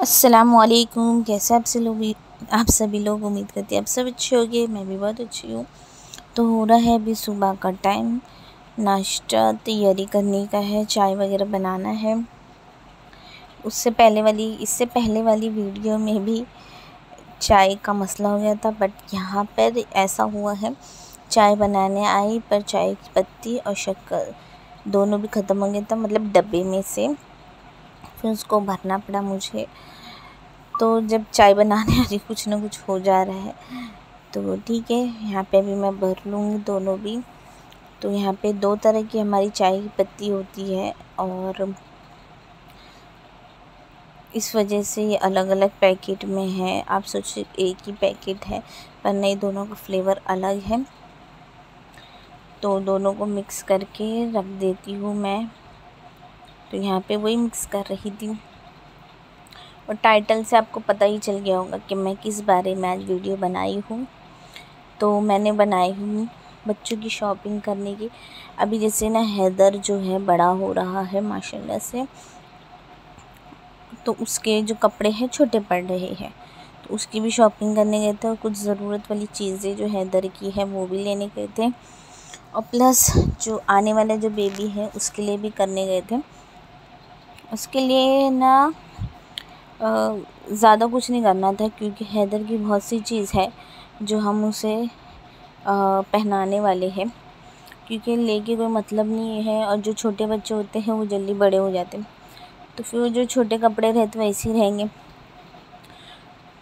असलकुम कैसे आप से लोग? आप सभी लोग उम्मीद करते हैं आप सब अच्छे होंगे, मैं भी बहुत अच्छी हूँ। तो हो रहा है अभी सुबह का टाइम। नाश्ता तैयारी करने का है, चाय वगैरह बनाना है। उससे पहले वाली, इससे पहले वाली वीडियो में भी चाय का मसला हो गया था बट यहाँ पर ऐसा हुआ है। चाय बनाने आई पर चाय की पत्ती और शक्कर दोनों भी ख़त्म हो गया था मतलब डब्बे में से। फिर उसको भरना पड़ा मुझे। तो जब चाय बनाने रही, कुछ ना कुछ हो जा रहा है। तो ठीक है, यहाँ पे अभी मैं भर लूँगी दोनों भी। तो यहाँ पे दो तरह की हमारी चाय की पत्ती होती है और इस वजह से ये अलग अलग पैकेट में है। आप सोचिए, एक ही पैकेट है, पर नहीं, दोनों का फ्लेवर अलग है। तो दोनों को मिक्स करके रख देती हूँ मैं। तो यहाँ पे वही मिक्स कर रही थी। और टाइटल से आपको पता ही चल गया होगा कि मैं किस बारे में आज वीडियो बनाई हूँ। तो मैंने बनाई हूँ बच्चों की शॉपिंग करने की। अभी जैसे ना हैदर जो है बड़ा हो रहा है, माशाल्लाह से। तो उसके जो कपड़े हैं छोटे पड़ रहे हैं। तो उसकी भी शॉपिंग करने गए थे और कुछ ज़रूरत वाली चीज़ें जो हैदर की है वो भी लेने गए थे। और प्लस जो आने वाला जो बेबी है उसके लिए भी करने गए थे। उसके लिए ना ज़्यादा कुछ नहीं करना था क्योंकि हैदर की बहुत सी चीज़ है जो हम उसे पहनाने वाले हैं। क्योंकि लेके कोई मतलब नहीं है और जो छोटे बच्चे होते हैं वो जल्दी बड़े हो जाते हैं। तो फिर जो छोटे कपड़े रहते वैसे ही रहेंगे।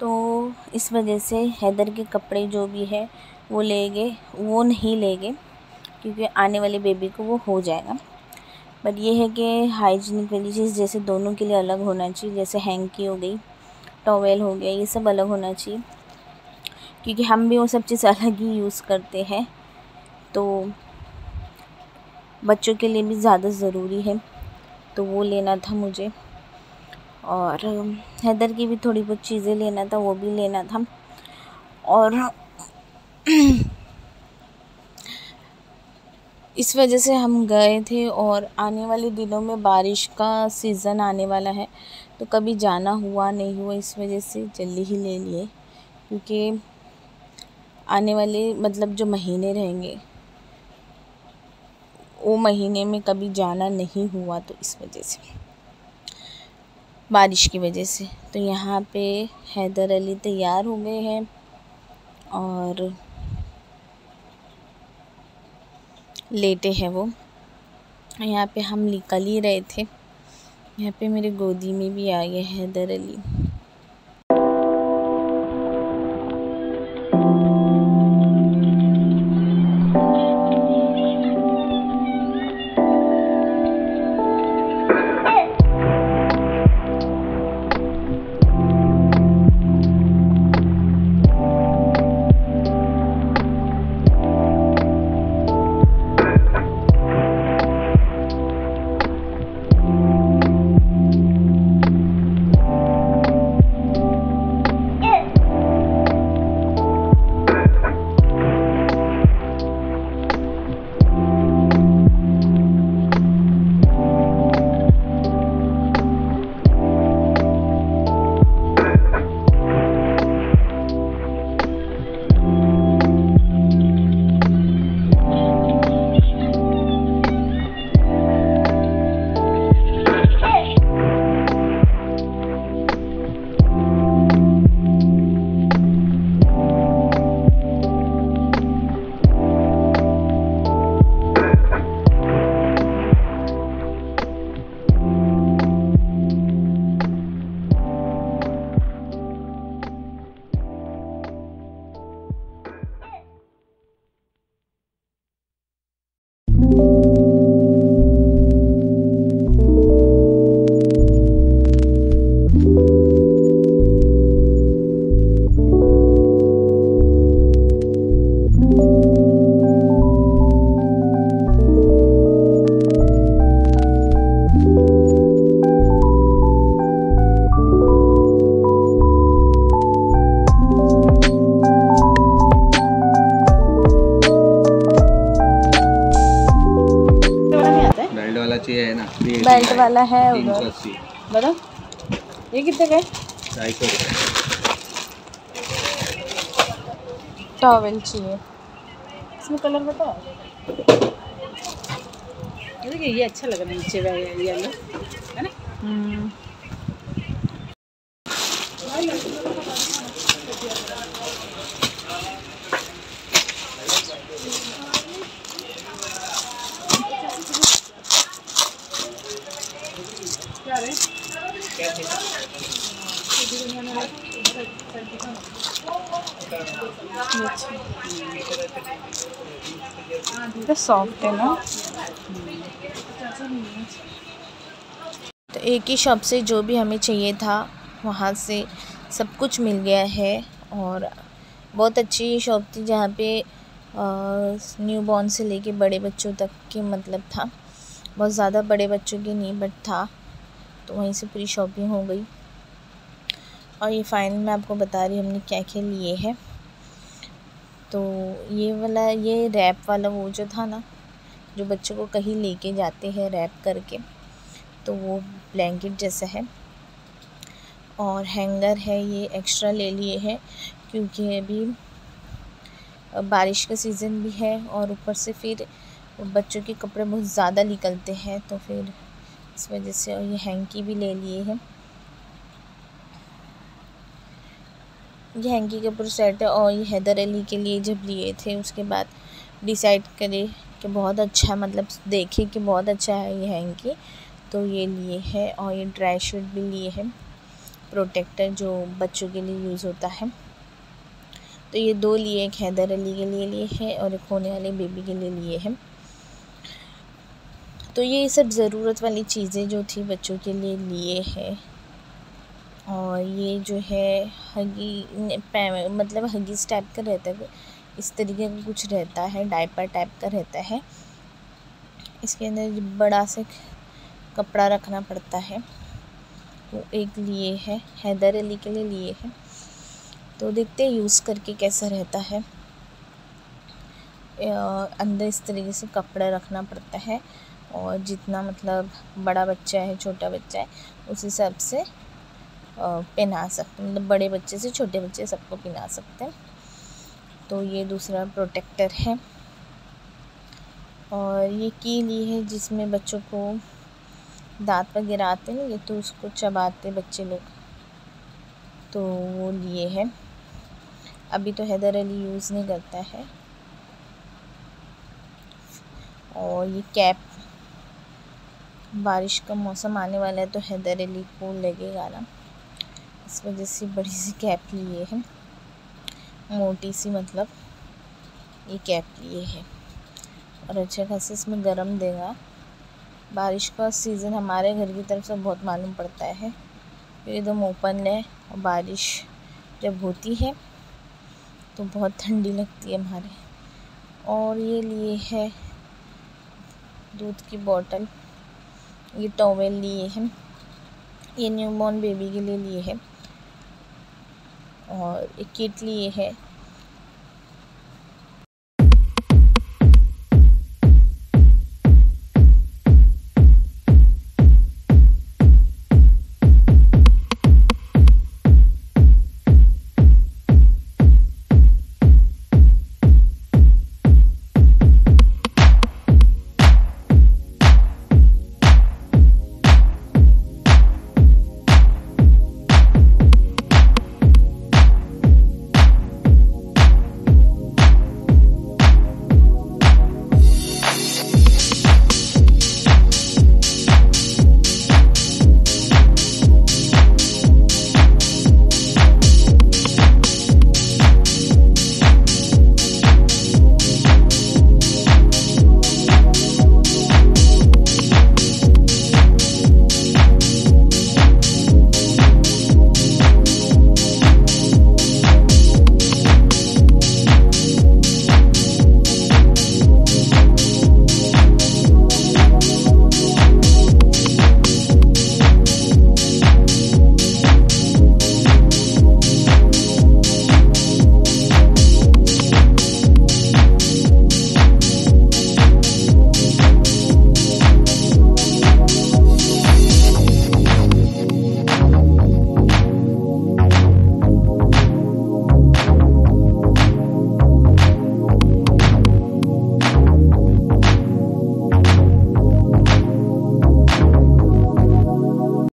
तो इस वजह से हैदर के कपड़े जो भी है वो लेंगे, वो नहीं लेंगे क्योंकि आने वाले बेबी को वो हो जाएगा। बट ये है कि हाइजीनिक वाली चीज़ जैसे दोनों के लिए अलग होना चाहिए, जैसे हैंकी हो गई टॉवेल हो गया, ये सब अलग होना चाहिए। क्योंकि हम भी वो सब चीज़ अलग ही यूज़ करते हैं तो बच्चों के लिए भी ज़्यादा ज़रूरी है तो वो लेना था मुझे। और हैदर की भी थोड़ी बहुत चीज़ें लेना था, वो भी लेना था। और इस वजह से हम गए थे और आने वाले दिनों में बारिश का सीज़न आने वाला है तो कभी जाना हुआ नहीं हुआ इस वजह से जल्दी ही ले लिए, क्योंकि आने वाले मतलब जो महीने रहेंगे, वो महीने में कभी जाना नहीं हुआ तो इस वजह से, बारिश की वजह से। तो यहाँ पे हैदर अली तैयार हो गए हैं और लेटे हैं वो। यहाँ पे हम निकल ही रहे थे। यहाँ पे मेरे गोदी में भी आ गए हैदर अली बेल्ट बेल्ट वाला है उधर बता। ये कितने का है? टॉवल चाहिए। इसमें कलर बताओ। देखिए ये अच्छा लग रहा है नीचे येलो है ना? सॉफ्ट है ना? तो एक ही शॉप से जो भी हमें चाहिए था, वहाँ से सब कुछ मिल गया है और बहुत अच्छी शॉप थी जहाँ पे न्यू बॉर्न से लेके बड़े बच्चों तक के मतलब था। बहुत ज़्यादा बड़े बच्चों के नहीं बट था। तो वहीं से पूरी शॉपिंग हो गई। और ये फाइनल मैं आपको बता रही हमने क्या क्या लिए हैं। तो ये वाला, ये रैप वाला वो जो था ना, जो बच्चों को कहीं लेके जाते हैं रैप करके तो वो ब्लैंकेट जैसा है। और हैंगर है, ये एक्स्ट्रा ले लिए हैं, क्योंकि अभी बारिश का सीज़न भी है और ऊपर से फिर बच्चों के कपड़े बहुत ज़्यादा निकलते हैं तो फिर इस वजह से और ये हैंकी भी ले लिए हैं। ये हैंकी के ऊपर सेट है और ये हैदर अली के लिए जब लिए थे, उसके बाद डिसाइड करे कि बहुत अच्छा मतलब देखे कि बहुत अच्छा है ये हैंकी। तो ये लिए है और ये ड्राई शूट भी लिए हैं। प्रोटेक्टर जो बच्चों के लिए यूज़ होता है। तो ये दो लिए एक हैदर अली के लिए लिए हैं और एक होने वाले बेबी के लिए लिए हैं। तो ये सब ज़रूरत वाली चीज़ें जो थी बच्चों के लिए लिए है। और ये जो है हगी मतलब हगीज़ टाइप का रहता है। इस तरीके का कुछ रहता है, डायपर टाइप का रहता है। इसके अंदर बड़ा से कपड़ा रखना पड़ता है। वो एक लिए है, हैदर अली के लिए लिए है। तो देखते हैं यूज़ करके कैसा रहता है। अंदर इस तरीके से कपड़ा रखना पड़ता है। और जितना मतलब बड़ा बच्चा है, छोटा बच्चा है, उस हिसाब से पहना सकते मतलब बड़े बच्चे से छोटे बच्चे सबको पहना सकते हैं। तो ये दूसरा प्रोटेक्टर है। और ये की ली है जिसमें बच्चों को दांत वगैरह आते हैं ये तो उसको चबाते बच्चे लोग। तो वो लिए है। अभी तो हैदर अली यूज़ नहीं करता है। और ये कैप बारिश का मौसम आने वाला है तो हैदर अली को लगेगा ना इस वजह से बड़ी सी कैप लिए है। मोटी सी मतलब ये कैप लिए है। और अच्छे खासे इसमें गर्म देगा। बारिश का सीज़न हमारे घर की तरफ़ से बहुत मालूम पड़ता है। एकदम ओपन है और बारिश जब होती है तो बहुत ठंडी लगती है हमारे। और ये लिए है दूध की बॉटल ये टॉवेल लिए हैं ये न्यूबॉर्न बेबी के लिए लिए है और एक किट लिए है